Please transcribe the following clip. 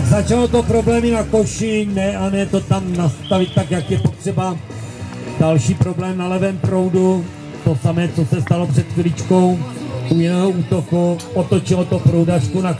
Začalo to problémy na koši, ne a ne to tam nastavit tak, jak je potřeba. Další problém na levém proudu, to samé, co se stalo před chvíličkou u jiného útoku, otočilo to proudačku na